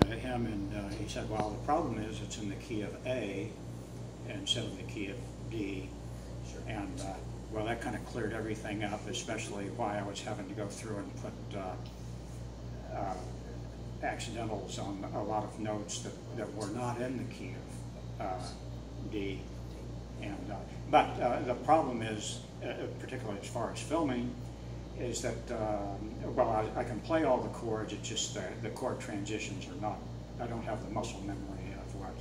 to him, and uh, he said, well, the problem is it's in the key of A instead of the key of D. Sure. And, uh, well, that kind of cleared everything up, especially why I was having to go through and put uh, uh, accidentals on a lot of notes that, that were not in the key of uh, D. And, uh, but uh, the problem is, uh, particularly as far as filming, is that, um, well, I, I can play all the chords, it's just the, the chord transitions are not, I don't have the muscle memory of what.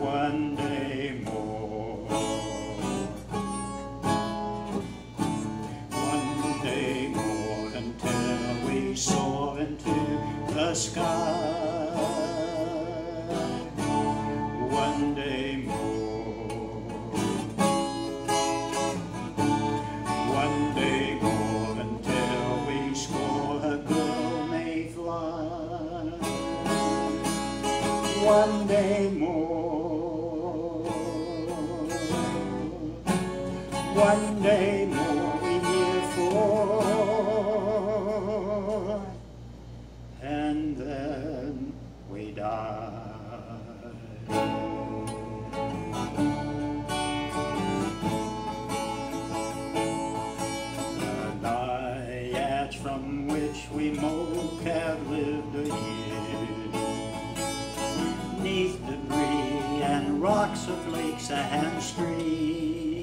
One day more. One day more until we soar into the sky. One day more. One day more until we score a girl may fly. One day more. One day more we live for, and then we die. From which we moke have lived a year. Neath debris and rocks of lakes and streams,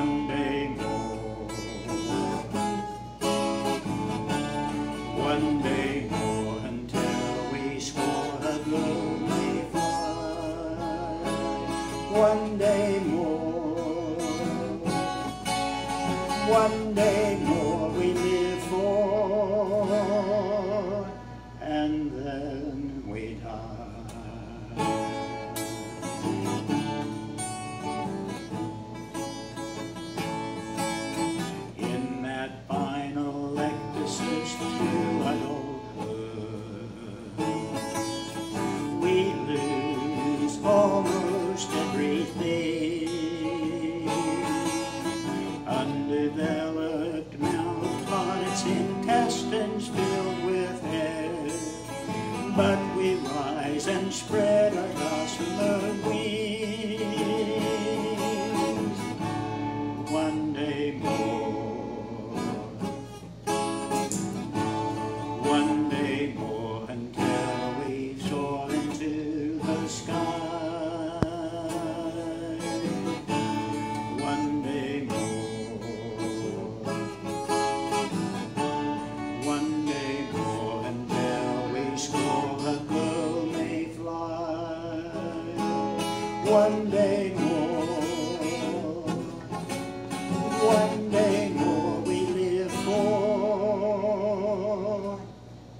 One day more. One day more until we score a lonely fly. One day more. One day more spread our gossamer One day more. One day more we live for,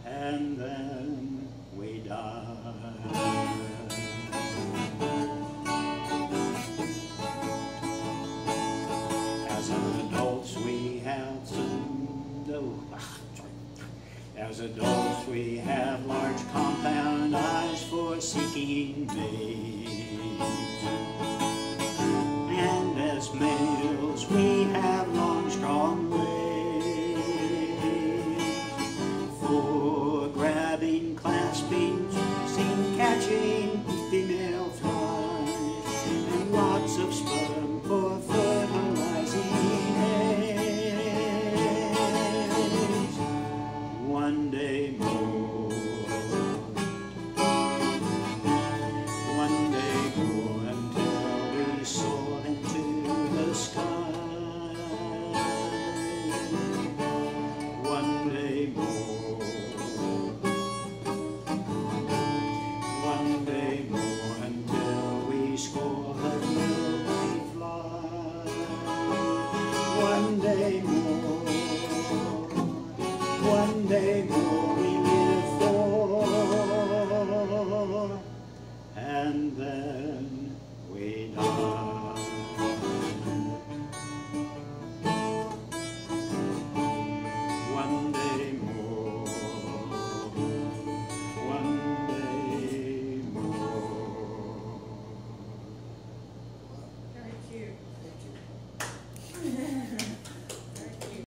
and then we die. As adults we have some, oh. As adults we have large compound eyes for seeking mates. And as males we have long strong legs for day more, one day more.